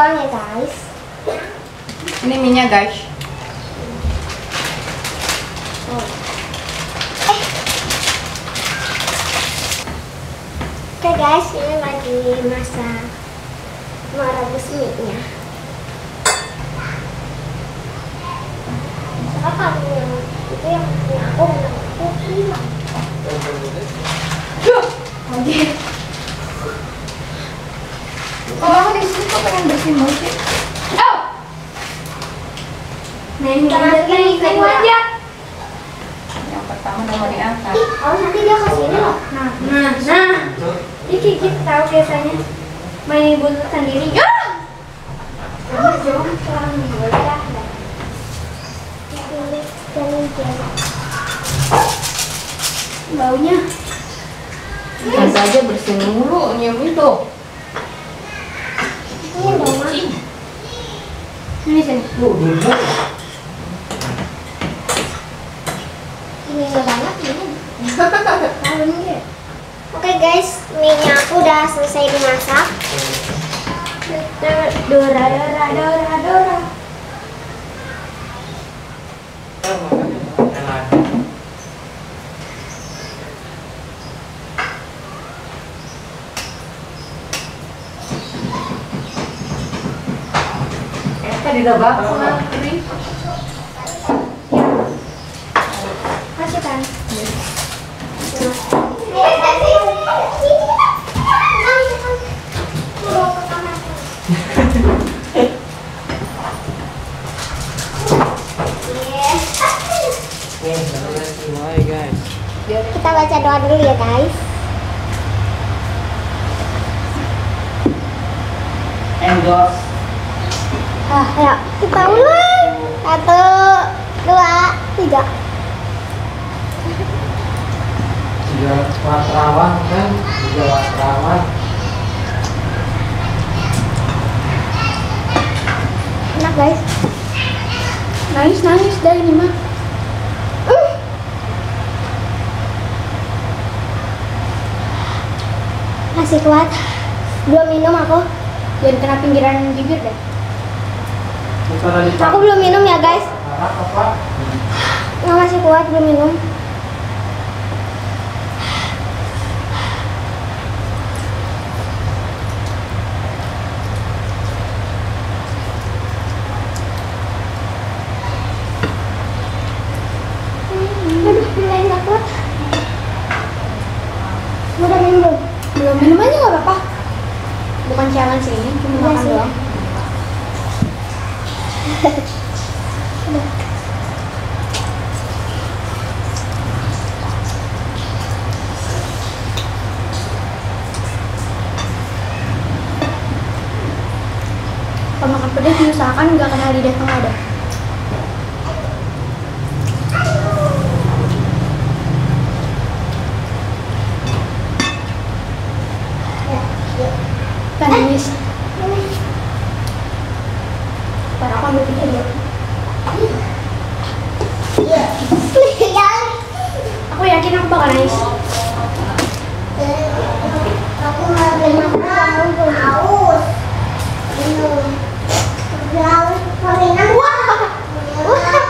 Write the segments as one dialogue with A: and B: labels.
A: tuang ya guys.
B: Ini minyak guys.
A: Oke guys, ini lagi masa merebus mie-nya. Sekarang kalau yang itu yang punya aku aku hilang.
B: Anjir. Kalau aku di sini kok pengen bersih mulu sih? Oh! Jangan
A: gini,
B: gini aja. Yang pertama udah mau diangkat.
A: Oh nanti dia ke sini loh.
C: Nah, nah, nah. Ini tahu biasanya main buntut sendiri. Ya!
A: Bocah.
C: Baunya.
B: Ganti aja bersih mulu nyium itu.
A: Ini dong Mak.
C: Ini sini.
A: Ini enggak banget ini. Tahu ini. Oke guys, mie-nya aku udah selesai dimasak.
C: Dora, dora, dora, dora.
B: Eh, tadi udah bakal kering.
C: Kasih kan.
D: Hai guys.
A: Kita baca doa dulu ya guys.
D: Endorse.
A: Ah, ya. Kita mulai. Satu, dua, tiga.
D: Tiga watrawan kan? Tiga watrawan.
A: Enak guys.
C: Nangis, nangis dari ini mah.
A: Uh. Masih kuat. Belum minum aku.
C: Jangan kena pinggiran bibir deh.
A: Aku belum minum ya guys. Nggak masih kuat belum minum. Udah minum belum?
C: Belum minum aja nggak apa-apa. Bukan challenge ini, cuma
A: Iya
C: makan
A: sih.
C: doang. Kalau makan pedas diusahakan nggak kena lidah tengah ada. Kan nangis. Ntar aku ambil tiga dulu.
A: Iya.
C: Aku yakin aku bakal nangis.
A: Aku mau minum kamu belum haus. Minum. Haus. Mau minum? Wah. Wah.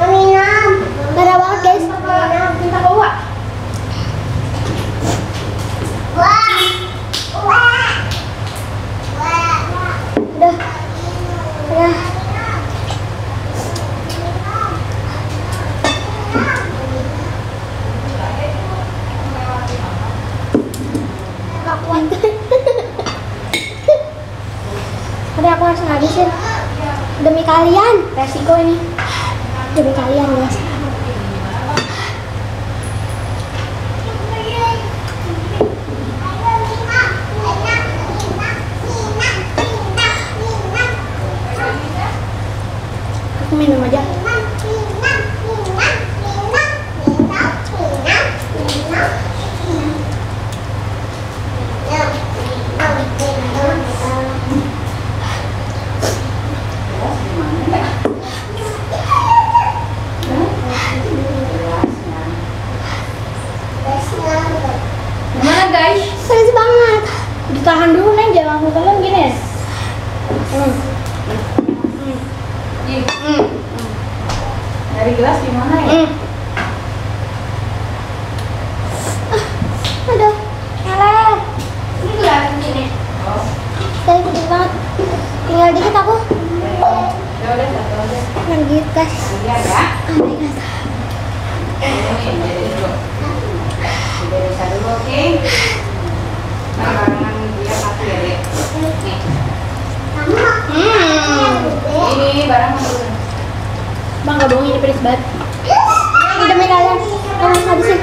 A: Mau minum. Darah banget guys.
C: Minta bawa.
A: Wah. Wah. Wah. Udah. Tapi aku harus ngabisin demi kalian.
C: Resiko ini.
A: Demi kalian guys.
C: Aku minum aja.
A: Guys, sedikit banget. Tinggal dikit aku.
B: Ya udah satu aja.
A: Lanjut guys.
B: Lihat ya.
A: Oh.
B: Ini? Nah, ya.
C: Hmm.
B: Barang dulu.
C: Bang, gak bohong ini pedes banget.
A: Demi kalian. Kalian habisin.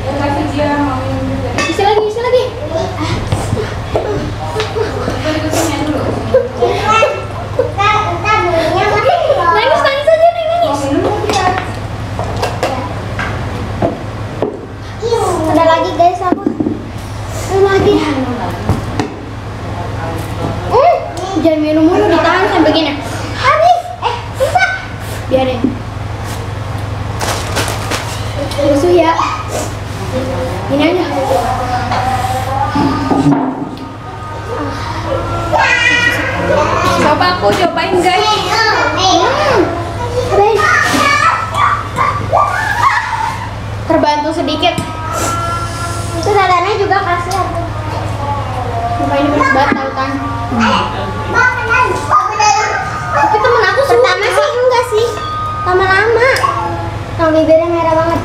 B: Ya, kasih dia mau minum juga.
C: Isi lagi, isi lagi.
B: Kita dikucingnya dulu.
A: Ntar, ntar belinya mati loh.
C: Nangis, nangis aja, Neng,
B: Mau
C: nangis.
B: minum mau tidak?
A: Ada lagi guys aku. Ada lagi. Hmm.
C: Jangan minum mulu, ditahan sampai gini.
A: Habis. Eh, bisa.
C: Biarin. Musuh ya. Ini aja. Coba aku cobain guys.
A: Hmm. Habis.
C: Sedikit.
A: Itu dadanya juga kasih aku.
C: Sumpah ini pedes banget tautan.
A: Tapi temen aku pertama sih enggak sih. Lama-lama. Sama bibirnya merah banget.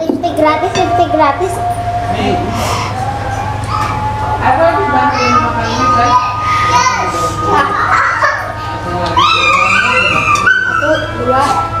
A: Lipstick gratis, lipstick gratis.
B: Apa dibantuin makannya, guys?
C: Satu, dua.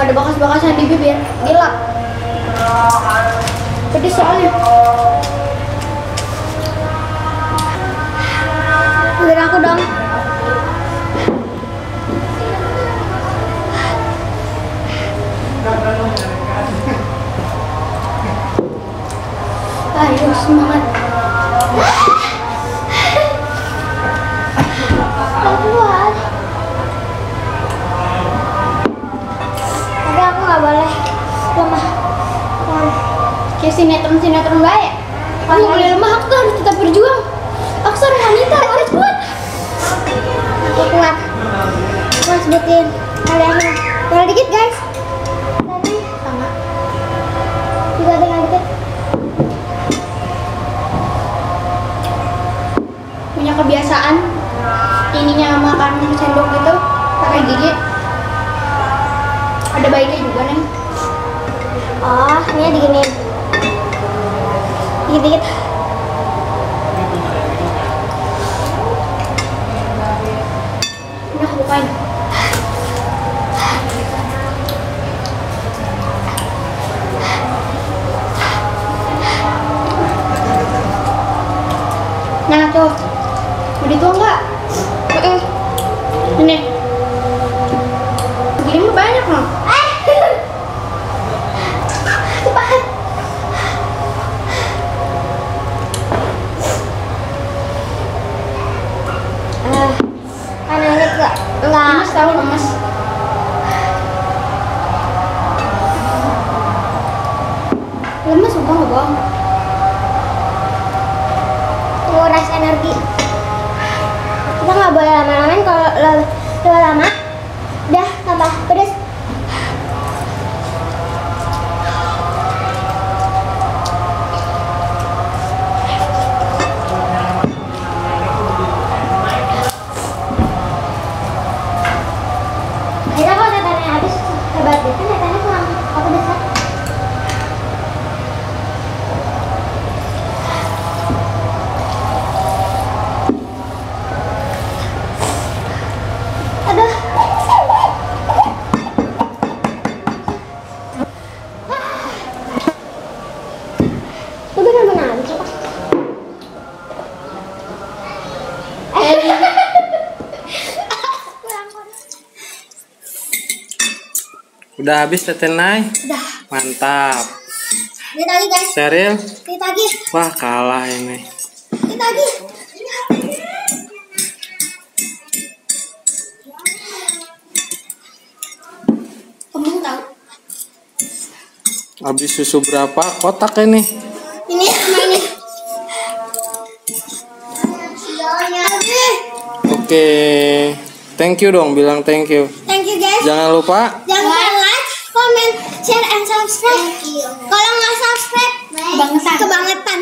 C: Kalau ada bekas-bekasan di bibir, dilap. Pedes soalnya.
A: Bibir aku dong.
C: Ayo semangat. Sinetron-sinetron baik. Aku nggak boleh lemah, aku harus tetap berjuang. Aku seorang wanita, aku harus kuat.
A: Aku kuat. Aku harus sebutin kalian. Tinggal dikit guys. Tadi sama. Juga tinggal dikit.
C: Punya kebiasaan ininya makan sendok gitu pakai gigi. Ada baiknya juga nih.
A: Oh, ini diginiin. Dikit-dikit.
C: Udah bukain. Nah tuh, mau dituang nggak? Ini. Gini mah banyak loh.
A: Udah habis
D: tetel
A: naik?
D: Mantap. Seril? Wah kalah ini. Habis susu berapa kotak ini?
A: Ini ini.
C: Oke,
D: okay. thank you dong, bilang thank you.
A: Thank you guys.
D: Jangan lupa.
A: Jangan share, and subscribe.
C: You.
A: Kalau nggak subscribe,
C: Kebangetan.
A: kebangetan.